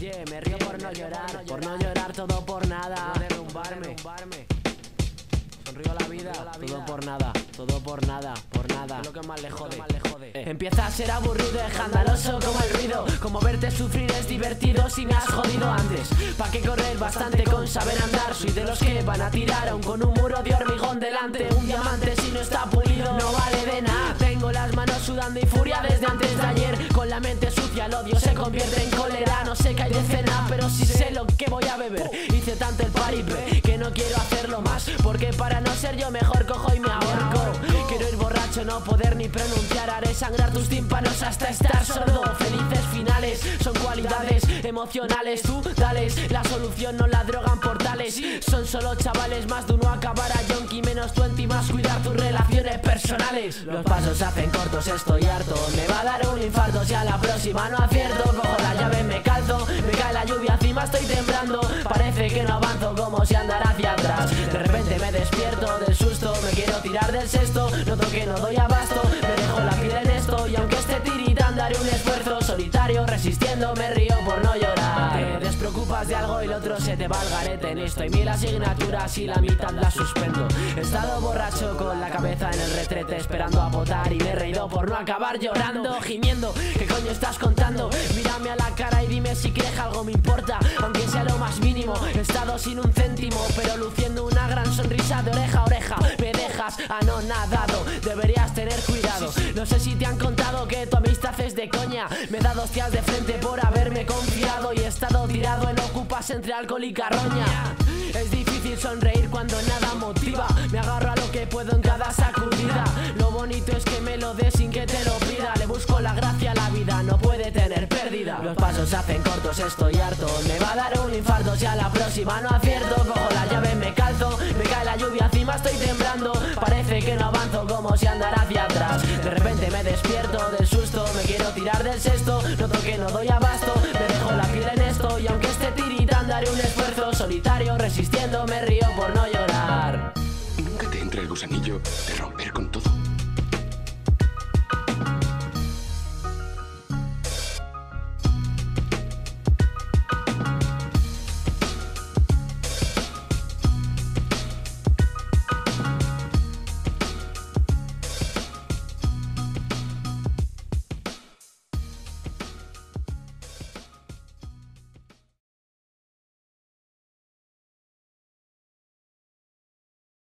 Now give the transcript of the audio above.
Yeah, me río por no llorar, por no llorar todo por nada. No derrumbarme. Sonrío a la vida, todo por nada, todo por nada, por nada. Lo que más le jode. Eh. Empieza a ser aburrido, escandaloso como el ruido. Como verte sufrir es divertido si me has jodido antes. ¿Pa' qué correr bastante con saber andar? Soy de los que van a tirar aún con un muro de hormigón delante. Un diamante si no está pulido no vale de nada. Tengo las manos sudando y furia desde antes de ayer. Con la mente sucia el odio se convierte en cólera. No sé qué hay de cena, pero sí sé lo que voy a beber. Hice tanto el paripé que no quiero hacerlo más. Porque para no ser yo mejor cojo y me ahorco. No poder ni pronunciar. Haré sangrar tus tímpanos hasta estar sordo. Felices finales son cualidades emocionales. Tú dales la solución, no la drogan portales. Son solo chavales, más de uno acabará yonki. Menos 20 más cuidar tus relaciones personales. Los pasos hacen cortos, estoy harto. Me va a dar un infarto si a la próxima no acierto. Cojo la llave, me calzo, me cae la lluvia encima, estoy temblando. Parece que no avanzo como si andara hacia atrás. De repente me despierto del susto, me quiero tirar del sexto. Que no doy abasto, me dejo la piel en esto. Y aunque esté tiritando, haré un esfuerzo solitario, resistiendo, me río por no llorar. Te despreocupas de algo y el otro se te va al garete en esto. Y mil asignaturas y la mitad la suspendo. He estado borracho con la cabeza en el retrete, esperando a votar. Y me he por no acabar llorando, gimiendo. ¿Qué coño estás contando? Mírame a la cara y dime si crees algo me importa. Aunque sea lo más mínimo, he estado sin un céntimo, pero luciendo una gran sonrisa de oreja dejas anonadado, deberías tener cuidado. No sé si te han contado que tu amistad es de coña. Me he dado hostias de frente por haberme confiado y he estado tirado en ocupas entre alcohol y carroña. Es difícil sonreír cuando nada motiva. Me agarro a lo que puedo en cada sacudida. Lo bonito es que me lo dé sin que te lo pida. Le busco la gracia a la vida, no puede tener pérdida. Los pasos se hacen cortos, estoy harto. Me va a dar un infarto si a la próxima no acierto. Cojo la llave, me calzo, me cae la lluvia estoy temblando. Parece que no avanzo como si andara hacia atrás. De repente me despierto del susto, me quiero tirar del sexto. Noto que no doy abasto, me dejo la piel en esto. Y aunque esté tiritando, haré un esfuerzo solitario, resistiendo, me río por no llorar. Nunca te entra el gusanillo de romper con todo.